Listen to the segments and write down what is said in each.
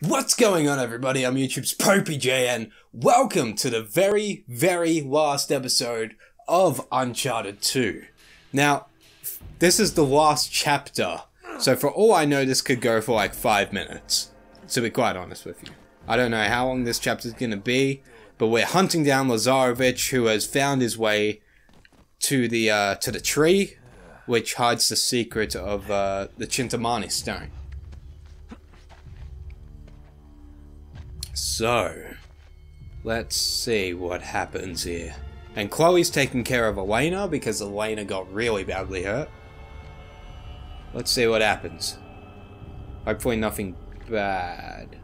What's going on, everybody? I'm YouTube's PopeyJN, and welcome to the very, very last episode of Uncharted 2. Now, this is the last chapter, so for all I know, this could go for like five minutes. To be quite honest with you, I don't know how long this chapter is gonna be, but we're hunting down Lazarevic, who has found his way to the uh, to the tree, which hides the secret of uh, the Chintamani stone. So, let's see what happens here. And Chloe's taking care of Elena because Elena got really badly hurt. Let's see what happens. Hopefully nothing bad.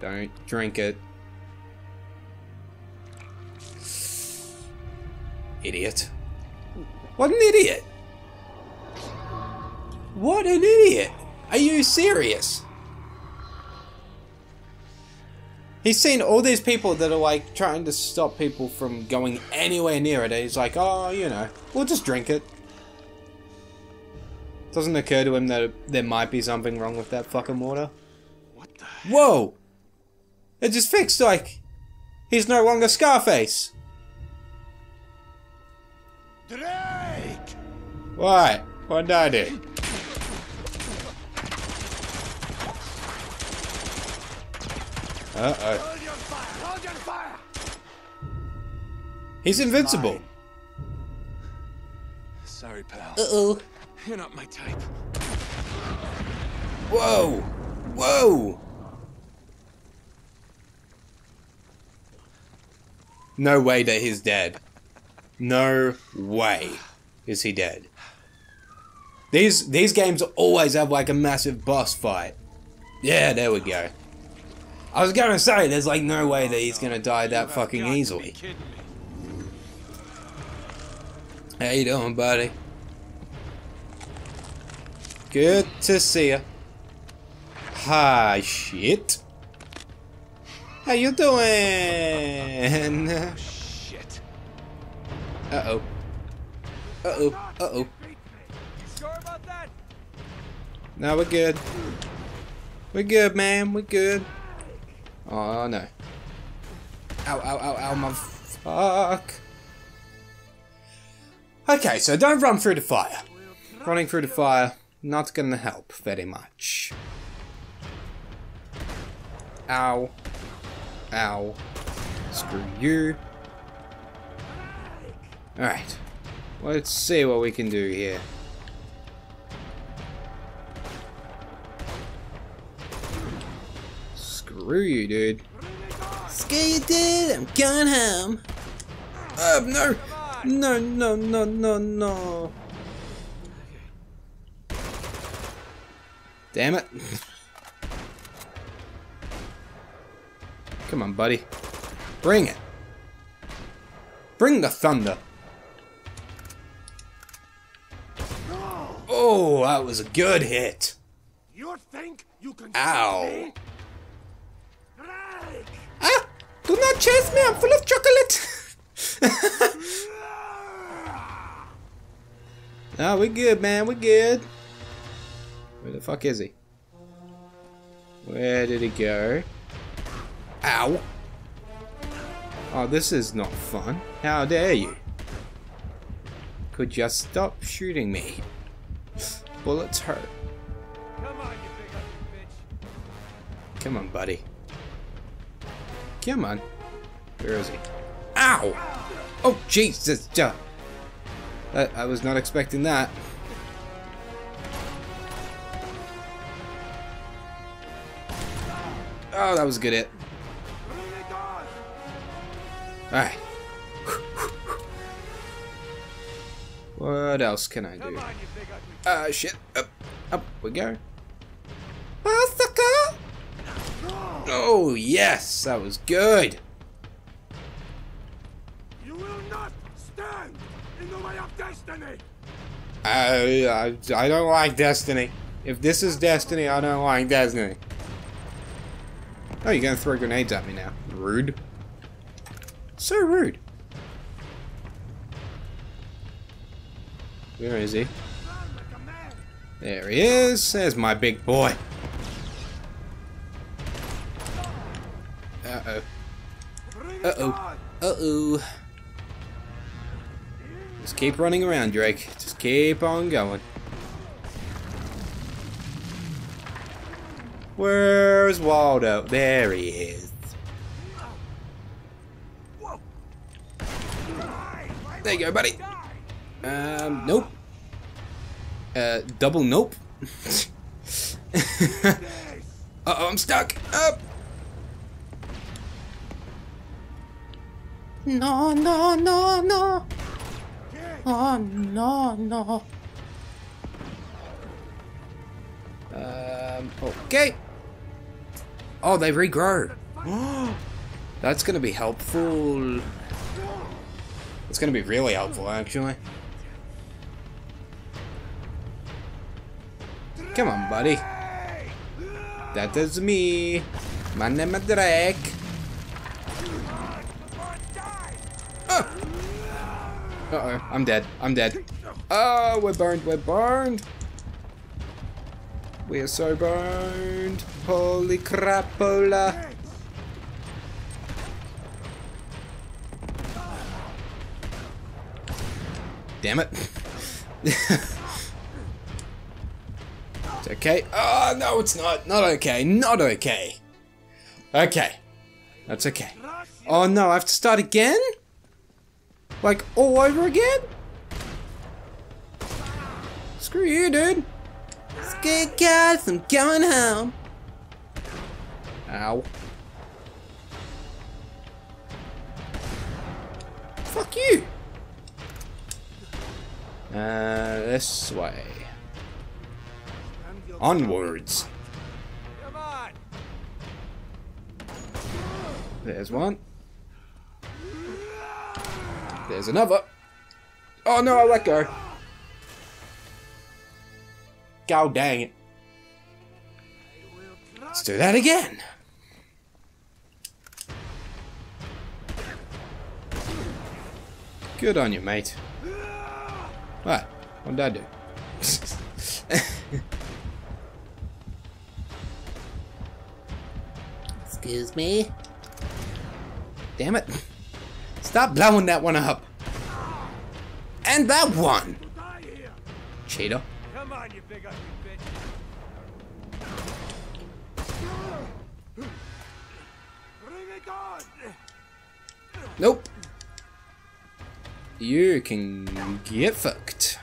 Don't drink it. Idiot. What an idiot! What an idiot! Are you serious? He's seen all these people that are like trying to stop people from going anywhere near it. And he's like, oh, you know, we'll just drink it. Doesn't occur to him that there might be something wrong with that fucking water. What the? Whoa! It just fixed, like, he's no longer Scarface. Drake! Why? What did I do? Uh-oh. Hold your! Hold your! He's invincible. Sorry, pal. Uh-oh. You're not my type. Whoa! Whoa! No way that he's dead. No way is he dead. These these games always have like a massive boss fight. Yeah, there we go. I was gonna say, there's like no way that he's gonna die that fucking easily. How you doing, buddy? Good to see ya. Hi, shit. How you doing? Shit. Uh-oh. Uh-oh. Uh-oh. You sure about that? No, we're good. We're good, man. We're good. Oh, no. Ow, ow, ow, ow, my fuck. Okay, so don't run through the fire. Running through the fire, not gonna help very much. Ow. Ow. Screw you. Alright. Let's see what we can do here. Screw you, dude. Screw you, dude. I'm going home. Uh, no. No, no, no, no, no. Damn it. Come on, buddy. Bring it. Bring the thunder. Oh, that was a good hit. You think you can Ow. Not chase me, I'm full of chocolate! no, we good, man, we good. Where the fuck is he? Where did he go? Ow! Oh, this is not fun. How dare you? Could you stop shooting me? Bullets hurt. Come on. Come on, buddy. Come on. Where is he? Ow! Oh, Jesus! I, I was not expecting that. Oh, that was a good hit. It! Alright. What else can I do? Ah, shit. Up, up we go. Oh, yes, that was good. You will not stand in the way of destiny! I, I, I don't like Destiny. If this is Destiny, I don't like Destiny. Oh, you're gonna throw grenades at me now. Rude. So rude. Where is he? Run like a man! There he is. There's my big boy. Uh-oh. Uh-oh. Just keep running around, Drake. Just keep on going. Where's Waldo? There he is. There you go, buddy. Um, nope. Uh, double nope. Uh-oh, I'm stuck. Up. No, no, no, no. Oh, no, no. Um, okay. Oh, they regrow. That's gonna be helpful. It's gonna be really helpful, actually. Come on, buddy. That is me. My name is Drake. Oh, I'm dead. I'm dead. Oh, we're burned. We're burned. We are so burned. Holy crapola. Damn it. it's okay. Oh, no, it's not. Not okay. Not okay. Okay. That's okay. Oh, no, I have to start again? Like, all over again? Screw you, dude. Scared guys, I'm going home. Ow. Fuck you. Uh, this way. Onwards. Come on! There's one. There's another. Oh no, I let go. God dang it. Let's do that again. Good on you, mate. What? What did I do? Excuse me? Damn it. Stop blowing that one up. And that one. Die! Cheetah. Come on, you big ugly bitch! Bring it on! Nope. You can get fucked.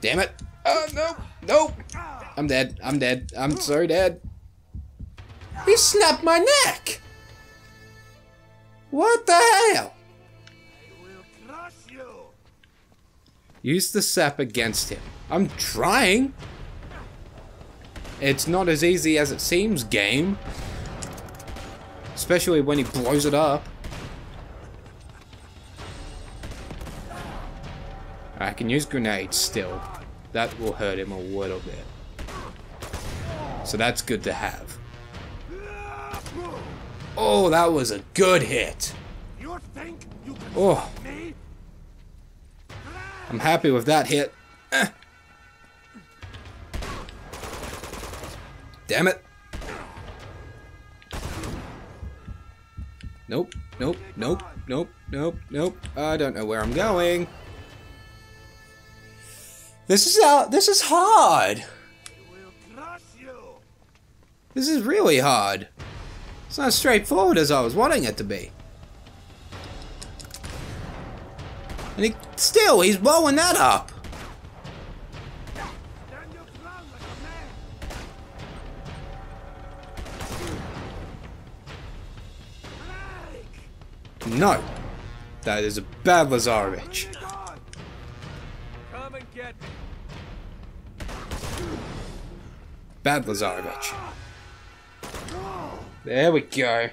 Damn it. Oh, no. Nope. I'm dead. I'm dead. I'm sorry, dead. He snapped my neck. What the hell? Use the sap against him. I'm trying. It's not as easy as it seems, game. Especially when he blows it up. I can use grenades still. That will hurt him a little bit. So that's good to have. Oh, that was a good hit. You think you can Oh, me? I'm happy with that hit. Eh. Damn it. Nope, nope, nope, nope, nope, nope. I don't know where I'm going. This is out. This is hard. I will crush you! This is really hard. It's not as straightforward as I was wanting it to be. And he, still, he's blowing that up. No. That is a bad Lazarevic. Bad Lazarevic. There we go.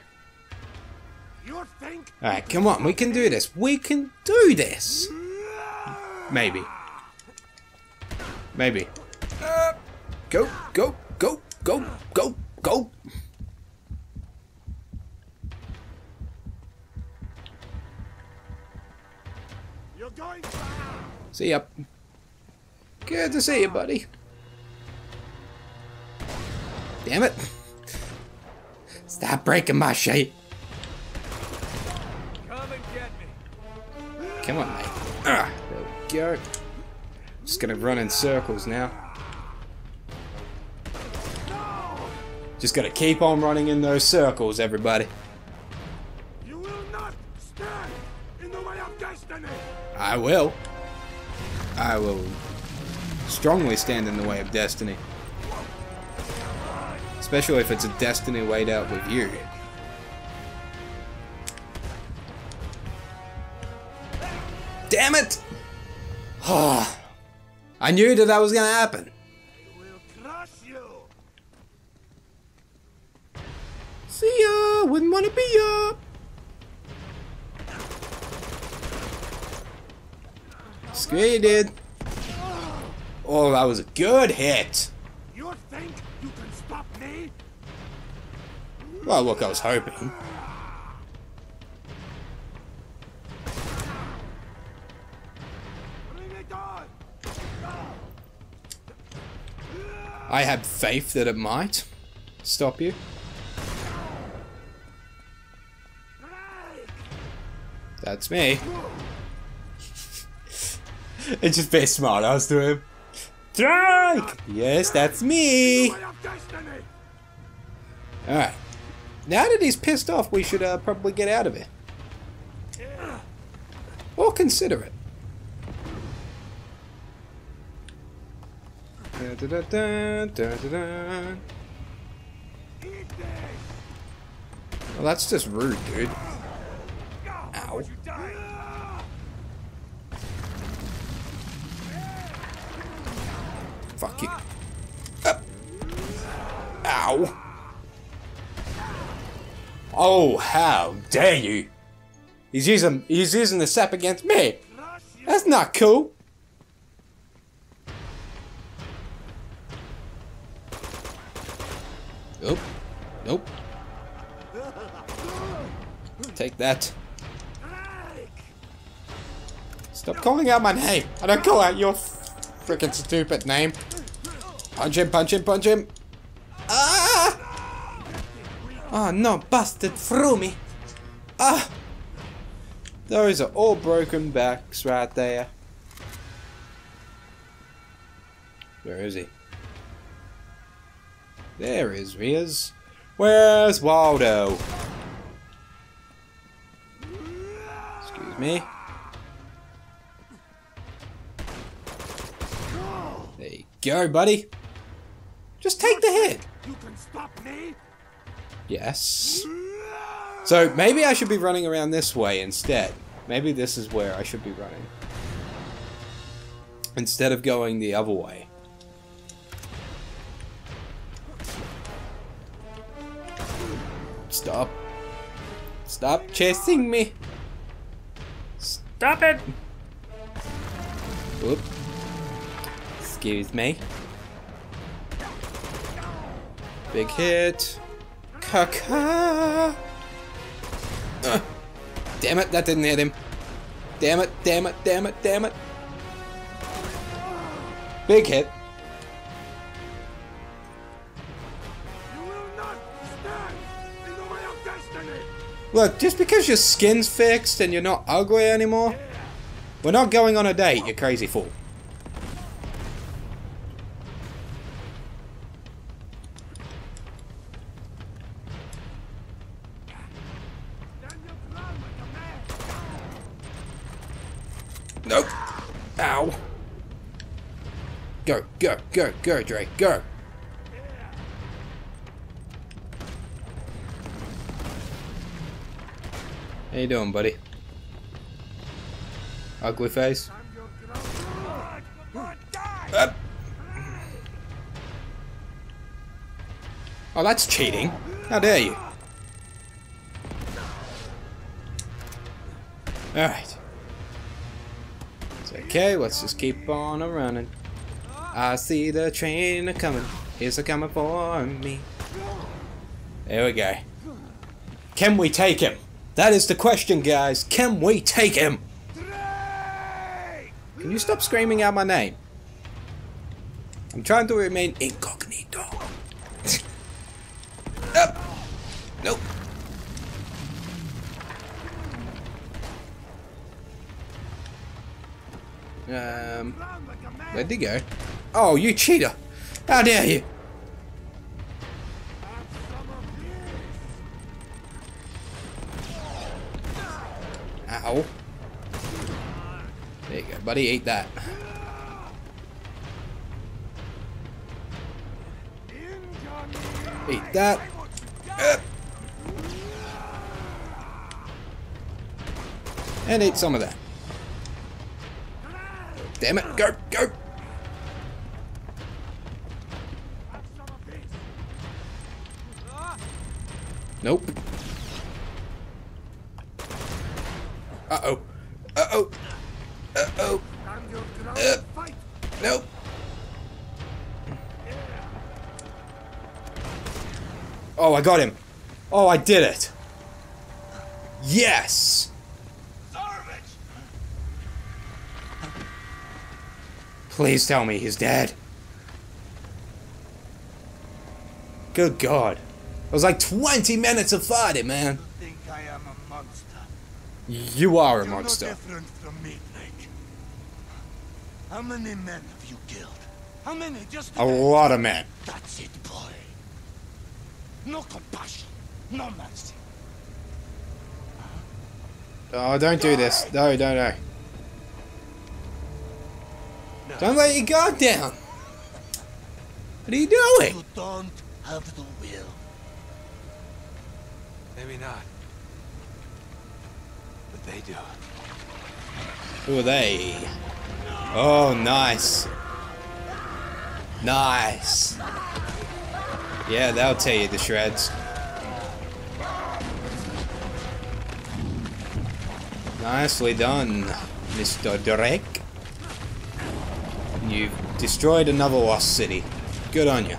Alright, come on, we can do this. We can do this. Maybe. Maybe. Uh, go, go, go, go, go, go. you're going See ya. Good to see you, buddy. Damn it. Stop breaking my shape. Come and get me. Come on, mate. Ah, there we go. Just gonna run in circles now. Just gotta keep on running in those circles, everybody. You will not stand in the way of destiny. I will. I will strongly stand in the way of destiny. Especially if it's a destiny laid out with you. Damn it! Ah. I knew that that was gonna happen. See ya! Wouldn't wanna be ya! Screw you, dude. Oh, that was a good hit. Well, look, I was hoping. I had faith that it might stop you. That's me. it's just very smart, I was doing. Strike! Yes, that's me! Alright. Now that he's pissed off, we should uh, probably get out of here. Or consider it. Well, that's just rude, dude. Ow. Fuck you. Up. Ow. Oh, how dare you! He's using he's using the sap against me. That's not cool. Nope. Nope. Take that. Stop calling out my name. I don't call out your freaking stupid name. Punch him, punch him, punch him. Ah! Oh no, busted through me. Ah! Those are all broken backs right there. Where is he? There is he is. Where's Waldo? Excuse me. There you go, buddy. Just take the hit. You can stop me. Yes. So maybe I should be running around this way instead. Maybe this is where I should be running. Instead of going the other way. Stop. Stop chasing me. Stop it. Whoop. Excuse me. Big hit. Kaka. Uh, damn it, that didn't hit him. Damn it, damn it, damn it, damn it. Big hit. Look, just because your skin's fixed and you're not ugly anymore, we're not going on a date, you crazy fool. Nope. Ow. Go, go, go, go, Drake, go. How you doing, buddy? Ugly face? Stand your ground. Or die. Up. Oh, that's cheating. How dare you? Alright. Okay, let's just keep on a running. I see the train a coming. It's a coming for me. There we go. Can we take him? That is the question, guys. Can we take him? Can you stop screaming out my name? I'm trying to remain incognito. Um, where'd he go? Oh, you cheater! How dare you! Ow. There you go, buddy. Eat that. Eat that. And eat some of that. Damn it. Go, go. Nope. Uh-oh. Uh-oh. Uh-oh. Uh. Nope. Oh, I got him. Oh, I did it. Yes. Please tell me he's dead. Good God. It was like 20 minutes of fighting, man. think I am a monster. You are a You're monster. no different from me, Drake. How many men have you killed? How many? Just A lot of men. That's it, boy. No compassion, no mercy. Oh, don't do this. No, no, no. Don't let your guard down. What are you doing? You don't have the will. Maybe not. But they do. Who are they? Oh, nice. Nice. Yeah, that'll tear you to shreds. Nicely done, Mr. Drake. You've destroyed another lost city. Good on you.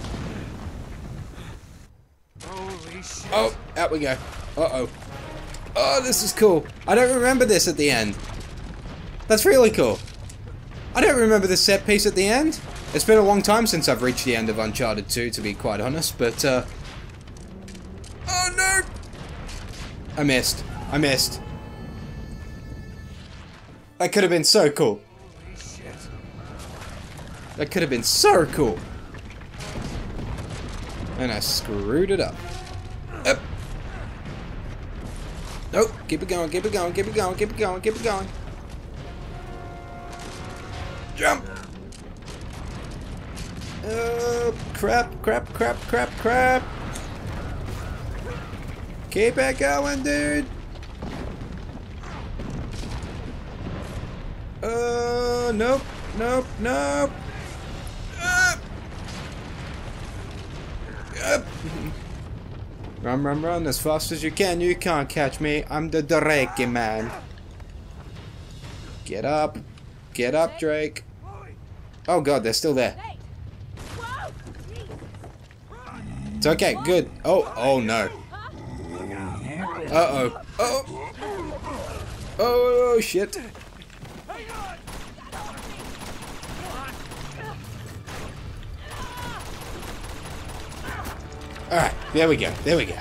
Oh, out we go. Uh-oh. Oh, this is cool. I don't remember this at the end. That's really cool. I don't remember this set piece at the end. It's been a long time since I've reached the end of Uncharted 2, to be quite honest, but, uh... Oh, no! I missed. I missed. That could have been so cool. That could have been so cool. And I screwed it up. Up. Nope. Keep it going, keep it going, keep it going, keep it going, keep it going. Jump. Oh, crap, crap, crap, crap, crap. Keep it going, dude. Uh, nope, nope, nope. Run, run, run as fast as you can. You can't catch me. I'm the Drake man. Get up. Get up, Drake. Oh god, they're still there. It's okay, good. Oh, oh no. Uh-oh. Oh. Oh, oh, oh shit. Alright, there we go, there we go.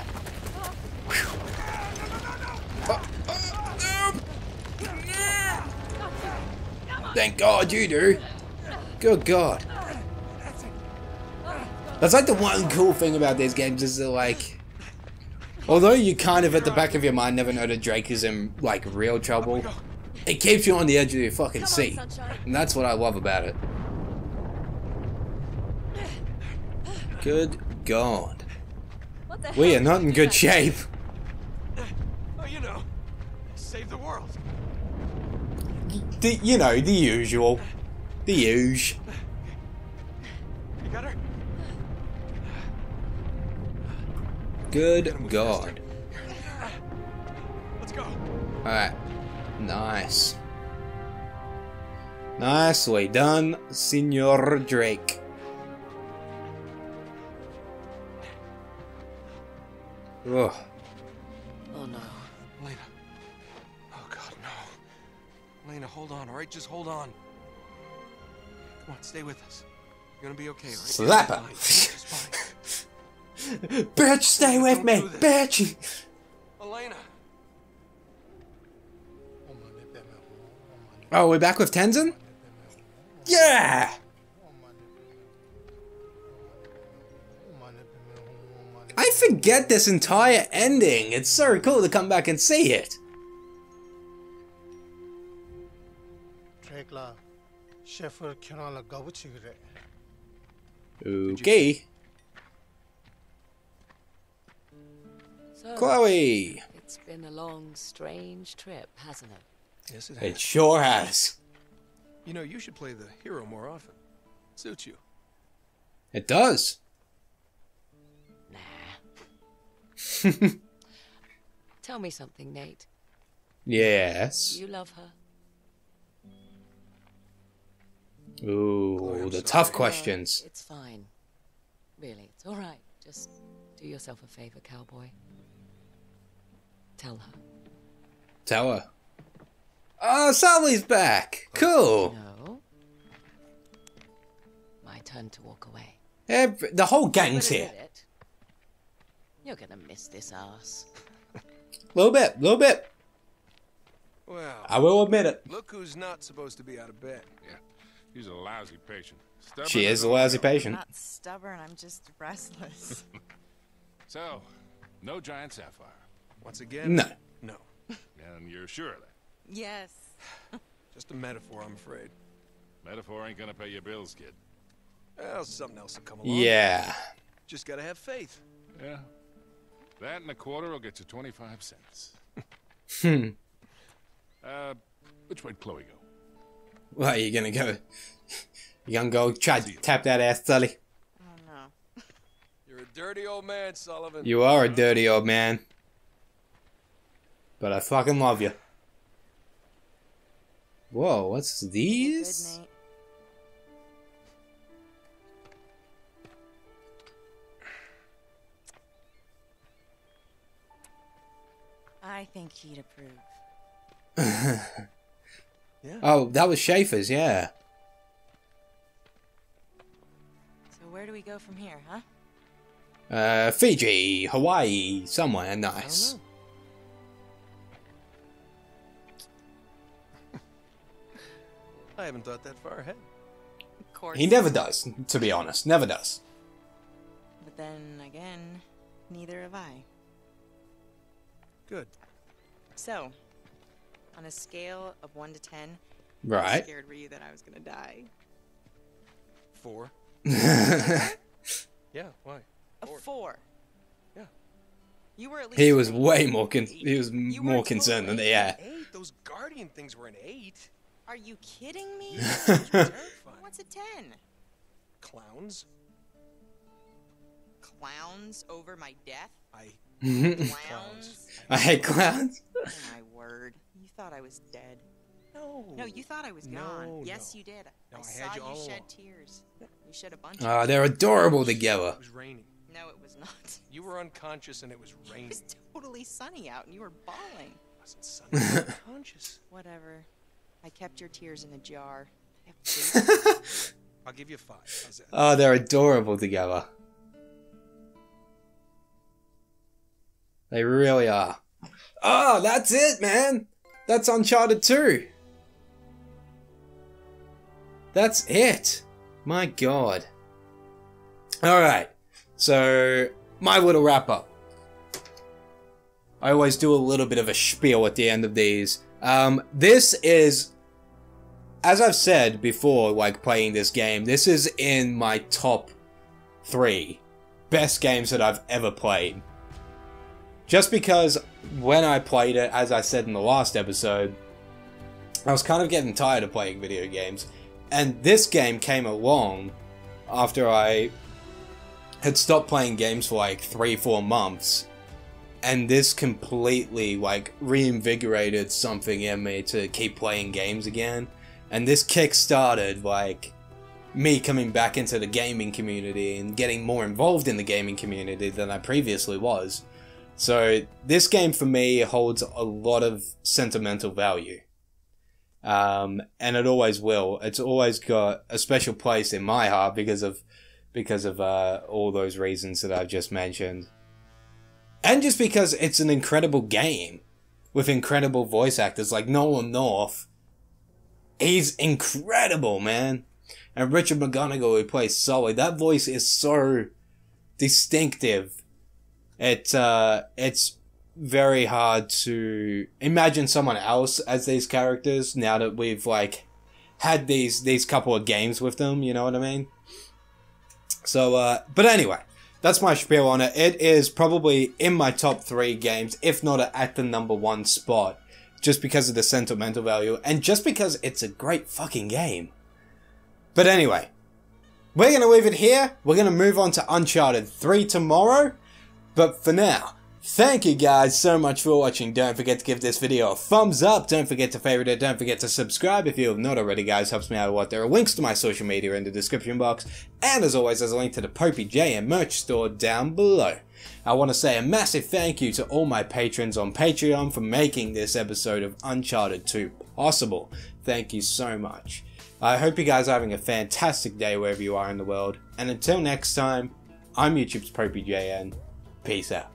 Oh, oh, no. Thank God you do. Good God. That's like the one cool thing about these games is that like, although you kind of at the back of your mind never know that Drake is in like real trouble, it keeps you on the edge of your fucking seat, and that's what I love about it. Good God, we are not in good shape. Oh, you know. Save the world. The, you know the usual, the usual. You got her? Good God. Let's go. Alright. Nice. Nicely done, Senor Drake. Ugh. Oh no. Lena. Oh god, no. Lena, hold on, alright? Just hold on. Come on, stay with us. You're gonna be okay, right? Slap her. fine. Just fine. Bitch, stay with me, Don't do that. bitch. Elena. Oh, oh, we're back with Tenzin? Yeah! forget this entire ending. It's so cool to come back and see it. Okay. So, Chloe! It's been a long, strange trip, hasn't it? Yes, it has. It sure has. You know, you should play the hero more often. Suits you. It does. Tell me something, Nate. Yes. You love her? Ooh, oh, I'm the sorry. tough No, questions. It's fine. Really, it's all right. Just do yourself a favor, cowboy. Tell her. Tell her. Oh, Sally's back. Cool. No. My turn to walk away. Ev- the whole gang's here. it, You're gonna miss this ass. Little bit, little bit. Well, I will admit it. look who's not supposed to be out of bed. Yeah, he's a lousy patient. Stubborn She is a all lousy hell. patient. Not stubborn, I'm just restless. So, no giant sapphire. Once again, No. no. And you're sure of that? yes. Just a metaphor, I'm afraid. Metaphor ain't gonna pay your bills, kid. Well, something else will come along. Yeah. Just gotta have faith. Yeah. That and a quarter will get you 25 cents. Hmm. Uh, which way'd Chloe go? What, are you gonna go? You gonna go try to tap that ass, Sully? Oh no. You're a dirty old man, Sullivan. You are a dirty old man. But I fucking love you. Whoa, what's Good these? I think he'd approve. Yeah. Oh, that was Schaefer's, yeah. So where do we go from here, huh? Uh, Fiji, Hawaii, somewhere nice. know. I haven't thought that far ahead. Of course. He never does, to be honest. Never does. But then again, neither have I. Good. So, on a scale of 1 to 10, how Right. scared were you that I was gonna die? Four. Yeah, why? A Four. 4. Yeah. You were at least he was way more con- Eight. he was You more concerned than total the yeah. Eight? Those guardian things were an eight. Are you kidding me? Terrifying. What's a 10? Clowns. Clowns over my death? I. Clowns? I hate clowns. oh my word. You thought I was dead. No. No, you thought I was No, gone. yes, no. you did. No, I, I saw you you all shed along. tears. You shed a bunch. Oh, of ah, they're adorable together. It was raining. No, it was not. You were unconscious and it was raining. It was totally sunny out, and you were bawling. It wasn't sunny. Unconscious. Whatever. I kept your tears in a jar. I have faith. I'll give you a five. How's? Oh, they're adorable together. They really are. Oh, that's it, man. That's Uncharted 2. That's it. My god. Alright. So, my little wrap up. I always do a little bit of a spiel at the end of these. Um, this is as I've said before, like playing this game, this is in my top three best games that I've ever played. Just because when I played it, as I said in the last episode, I was kind of getting tired of playing video games. And this game came along after I had stopped playing games for like three, four months. And this completely like reinvigorated something in me to keep playing games again and this kick started like me coming back into the gaming community and getting more involved in the gaming community than I previously was. So this game for me holds a lot of sentimental value. um, and it always will. It's always got a special place in my heart because of because of uh, all those reasons that I've just mentioned, and just because it's an incredible game with incredible voice actors like Nolan North. He's incredible, man. And Richard McGonagle, who plays Sully, that voice is so distinctive. It uh, it's very hard to imagine someone else as these characters now that we've like had these these couple of games with them. You know what I mean? So, uh, but anyway, that's my spiel on it. It is probably in my top three games, if not at the number one spot, just because of the sentimental value and just because it's a great fucking game. But anyway, we're going to leave it here. We're going to move on to Uncharted 3 tomorrow. But for now, thank you guys so much for watching. Don't forget to give this video a thumbs up. Don't forget to favorite it. Don't forget to subscribe if you have not already, guys. Helps me out a lot. There are links to my social media in the description box. And as always, there's a link to the Popey JN merch store down below. I want to say a massive thank you to all my patrons on Patreon for making this episode of Uncharted 2 possible. Thank you so much. I hope you guys are having a fantastic day wherever you are in the world. And until next time, I'm YouTube's PopeyJN. Peace out.